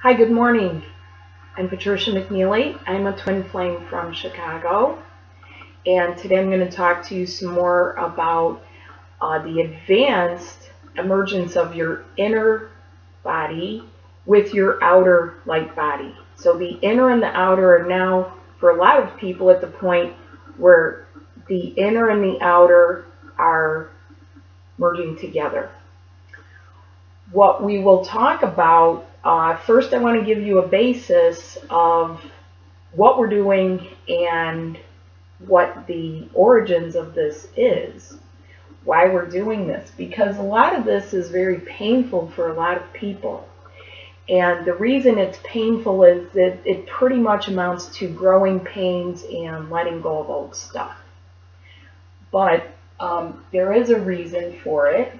Hi, good morning. I'm Patricia McNeely. I'm a twin flame from Chicago. And today I'm going to talk to you some more about uh, the advanced emergence of your inner body with your outer light body. So the inner and the outer are now, for a lot of people, at the point where the inner and the outer are merging together. What we will talk about, uh, first I want to give you a basis of what we're doing and what the origins of this is, why we're doing this, because a lot of this is very painful for a lot of people. And the reason it's painful is that it pretty much amounts to growing pains and letting go of old stuff. But um, there is a reason for it.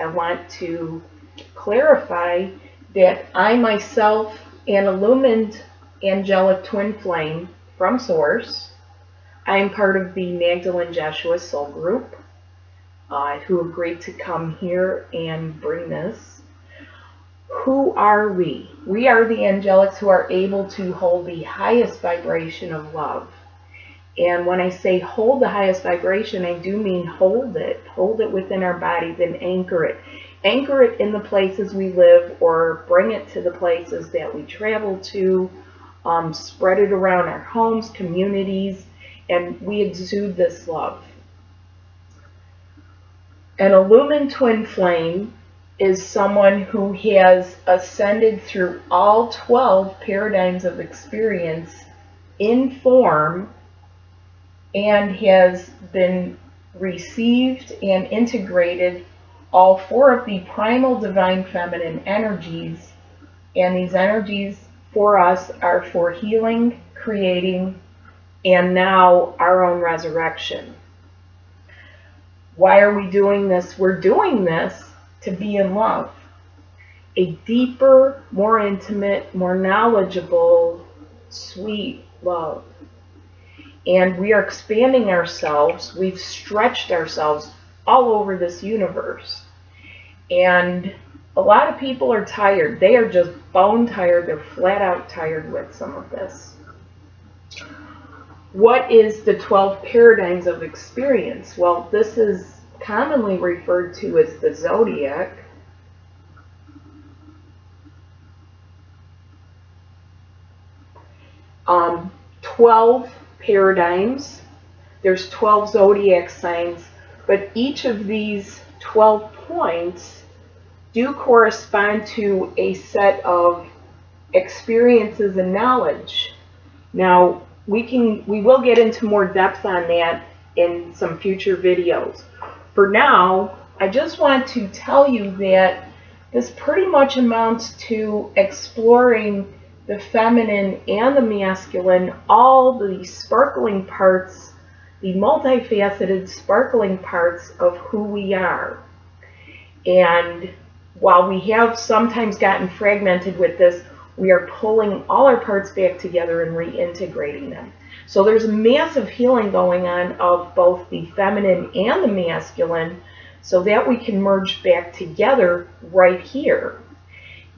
I want to clarify that I myself, an illumined angelic twin flame from Source, I am part of the Magdalene Joshua Soul Group, uh, who agreed to come here and bring this. Who are we? We are the angelics who are able to hold the highest vibration of love. And when I say hold the highest vibration, I do mean hold it. Hold it within our bodies and anchor it. Anchor it in the places we live or bring it to the places that we travel to. Um, spread it around our homes, communities, and we exude this love. An illumined twin flame is someone who has ascended through all 12 paradigms of experience in form and has been received and integrated all four of the primal divine feminine energies. And these energies for us are for healing, creating, and now our own resurrection. Why are we doing this? We're doing this to be in love. A deeper, more intimate, more knowledgeable, sweet love and we are expanding ourselves. We've stretched ourselves all over this universe. And a lot of people are tired. They are just bone tired. They're flat out tired with some of this. What is the 12 paradigms of experience? Well, this is commonly referred to as the zodiac. Um, 12 paradigms. There's 12 zodiac signs, but each of these 12 points do correspond to a set of experiences and knowledge. Now, we can we will get into more depth on that in some future videos. For now, I just want to tell you that this pretty much amounts to exploring the feminine and the masculine, all the sparkling parts, the multifaceted sparkling parts of who we are. And while we have sometimes gotten fragmented with this, we are pulling all our parts back together and reintegrating them. So there's a massive healing going on of both the feminine and the masculine so that we can merge back together right here.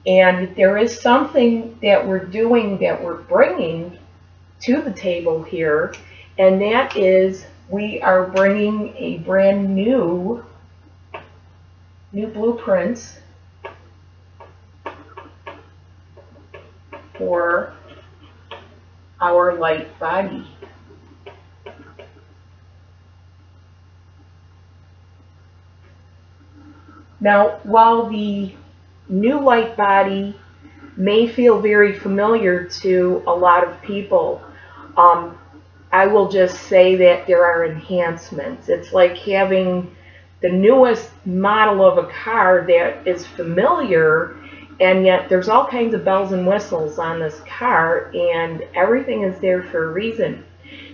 And there is something that we're doing that we're bringing to the table here, and that is we are bringing a brand new, new blueprints for our light body. Now, while the new light body may feel very familiar to a lot of people. Um, I will just say that there are enhancements. It's like having the newest model of a car that is familiar and yet there's all kinds of bells and whistles on this car and everything is there for a reason.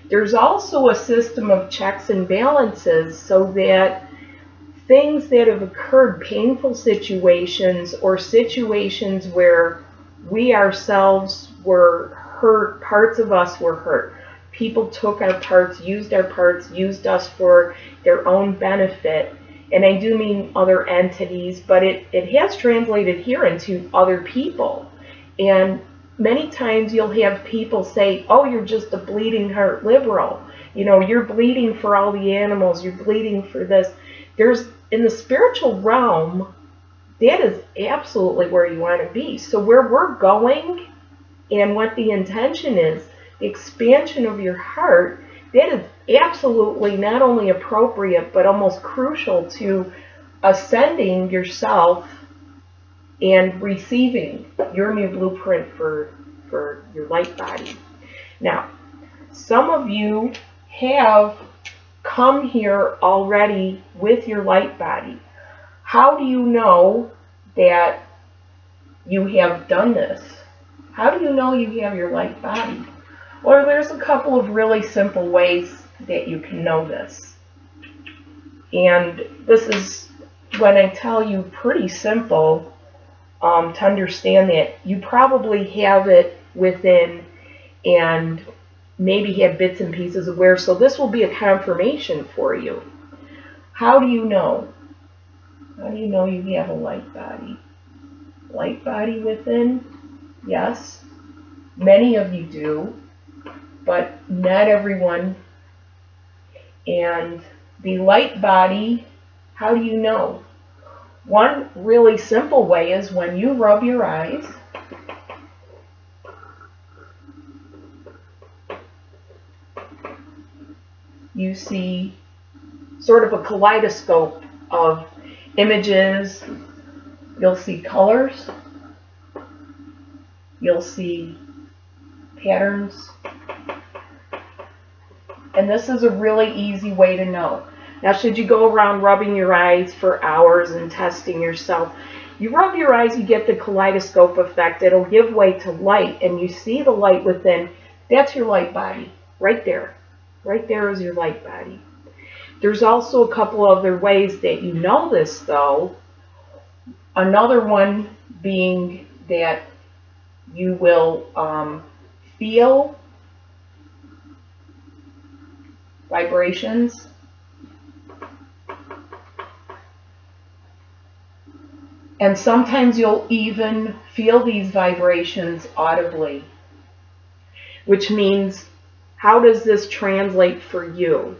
There's also a system of checks and balances so that things that have occurred, painful situations or situations where we ourselves were hurt, parts of us were hurt. People took our parts, used our parts, used us for their own benefit. And I do mean other entities, but it, it has translated here into other people. And many times you'll have people say, oh, you're just a bleeding heart liberal. You know, you're bleeding for all the animals, you're bleeding for this. There's, in the spiritual realm, that is absolutely where you want to be. So where we're going and what the intention is, expansion of your heart, that is absolutely not only appropriate, but almost crucial to ascending yourself and receiving your new blueprint for, for your light body. Now, some of you have come here already with your light body. How do you know that you have done this? How do you know you have your light body? Well, there's a couple of really simple ways that you can know this. And this is when I tell you pretty simple um, to understand that you probably have it within and maybe have bits and pieces of where. So this will be a confirmation for you. How do you know? How do you know you have a light body? Light body within? Yes. Many of you do, but not everyone. And the light body, how do you know? One really simple way is when you rub your eyes, you see sort of a kaleidoscope of images. You'll see colors. You'll see patterns. And this is a really easy way to know. Now, should you go around rubbing your eyes for hours and testing yourself, you rub your eyes, you get the kaleidoscope effect. It'll give way to light, and you see the light within. That's your light body, right there. Right there is your light body. There's also a couple other ways that you know this, though. Another one being that you will um, feel vibrations And sometimes you'll even feel these vibrations audibly, which means how does this translate for you?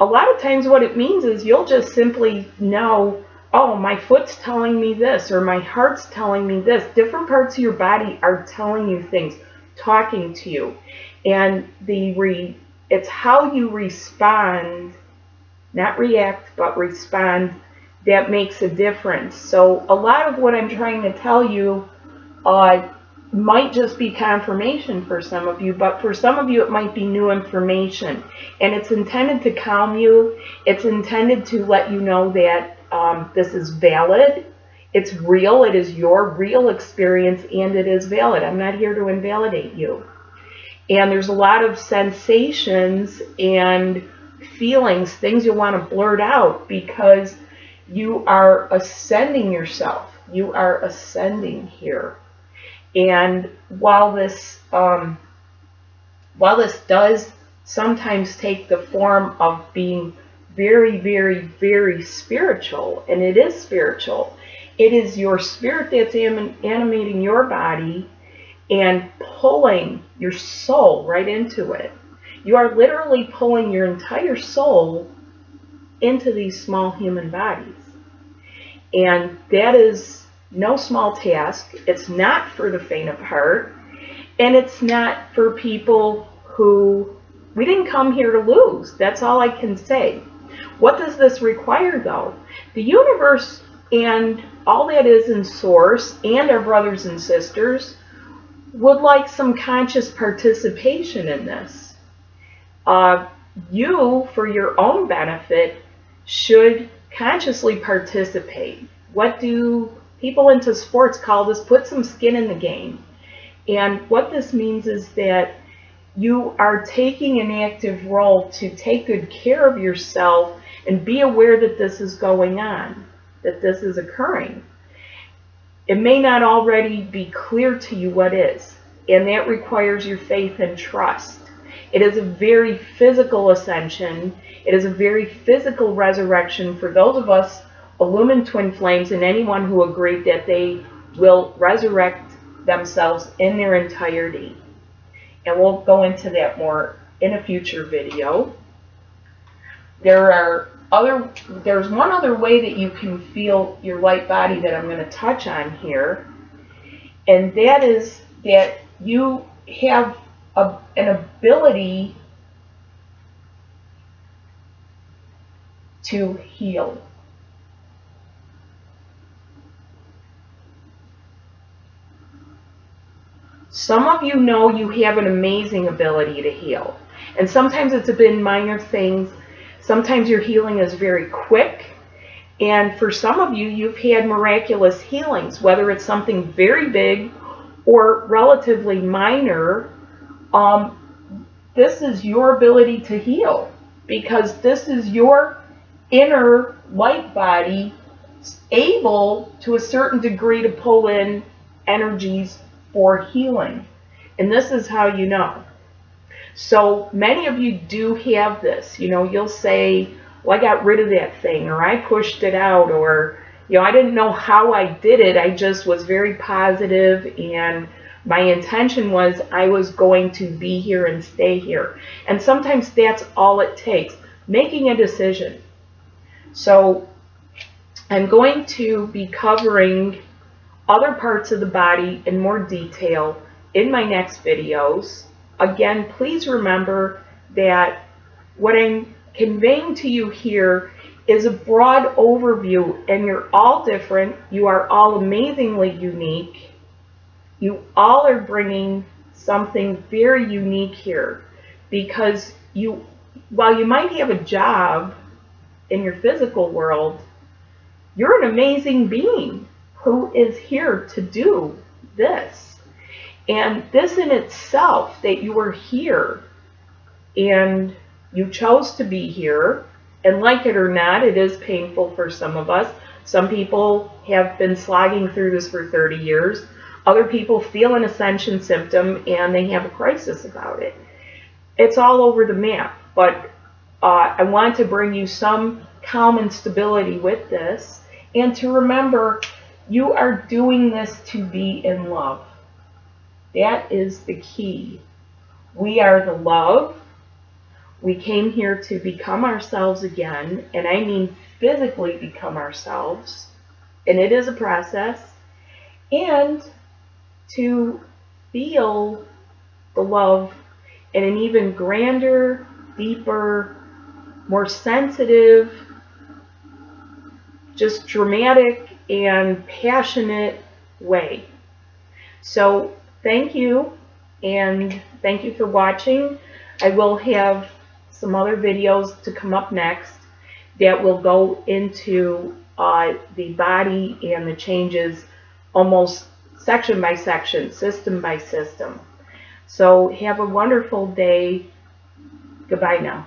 A lot of times what it means is you'll just simply know, oh, my foot's telling me this or my heart's telling me this. Different parts of your body are telling you things, talking to you. And the re it's how you respond, not react, but respond that makes a difference. So a lot of what I'm trying to tell you uh, might just be confirmation for some of you, but for some of you it might be new information. And it's intended to calm you. It's intended to let you know that um, this is valid. It's real. It is your real experience and it is valid. I'm not here to invalidate you. And there's a lot of sensations and feelings, things you want to blurt out because you are ascending yourself. You are ascending here. And while this, um, while this does sometimes take the form of being very, very, very spiritual, and it is spiritual, it is your spirit that's animating your body and pulling your soul right into it. You are literally pulling your entire soul into these small human bodies. And that is no small task. It's not for the faint of heart. And it's not for people who, we didn't come here to lose. That's all I can say. What does this require though? The universe and all that is in source and our brothers and sisters would like some conscious participation in this. Uh, you, for your own benefit, should consciously participate. What do people into sports call this? Put some skin in the game. And what this means is that you are taking an active role to take good care of yourself and be aware that this is going on, that this is occurring. It may not already be clear to you what is, and that requires your faith and trust. It is a very physical ascension. It is a very physical resurrection for those of us illumined twin flames and anyone who agreed that they will resurrect themselves in their entirety. And we'll go into that more in a future video. There are other, there's one other way that you can feel your light body that I'm going to touch on here. And that is that you have a, an ability to heal. Some of you know you have an amazing ability to heal. And sometimes it's been minor things. Sometimes your healing is very quick. And for some of you, you've had miraculous healings, whether it's something very big or relatively minor. Um, this is your ability to heal because this is your inner light body able to a certain degree to pull in energies for healing. And this is how you know. So many of you do have this. You know, you'll say, well, I got rid of that thing, or I pushed it out, or, you know, I didn't know how I did it. I just was very positive and my intention was I was going to be here and stay here. And sometimes that's all it takes, making a decision. So I'm going to be covering other parts of the body in more detail in my next videos. Again, please remember that what I'm conveying to you here is a broad overview and you're all different. You are all amazingly unique. You all are bringing something very unique here because you, while you might have a job in your physical world, you're an amazing being who is here to do this. And this in itself, that you are here and you chose to be here, and like it or not, it is painful for some of us. Some people have been slogging through this for 30 years. Other people feel an ascension symptom and they have a crisis about it. It's all over the map, but uh, I want to bring you some calm and stability with this and to remember you are doing this to be in love. That is the key. We are the love. We came here to become ourselves again, and I mean physically become ourselves, and it is a process, and to feel the love in an even grander, deeper, more sensitive, just dramatic and passionate way. So thank you and thank you for watching. I will have some other videos to come up next that will go into uh, the body and the changes almost section by section, system by system. So have a wonderful day. Goodbye now.